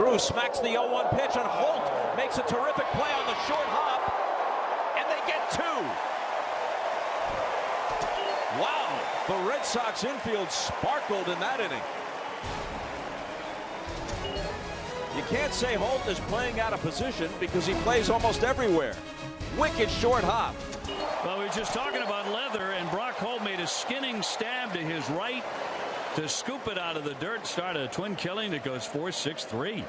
Drew smacks the 0-1 pitch, and Holt makes a terrific play on the short hop, and they get two. Wow, the Red Sox infield sparkled in that inning. You can't say Holt is playing out of position because he plays almost everywhere. Wicked short hop. Well, we were just talking about leather, and Brock Holt made a skinning stab to his right to scoop it out of the dirt, start a twin killing that goes 4 6 3.